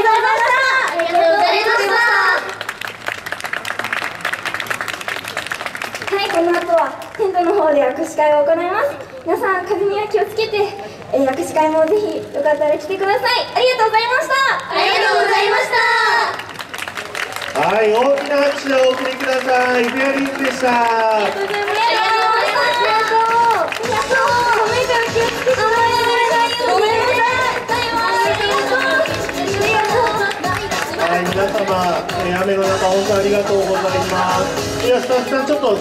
りがとうございましたありがとうございましたはいこの後はテントの方で握手会を行います。皆さん風には気をつけて、えー、握手会もぜひよかったら来てください。ありがとうございました。ありがとうございました。はい大きな拍手をお送りください。フェアリングでしたありがとうございまし雨の中本当ありがとうございます。いやスタッフさんちょっと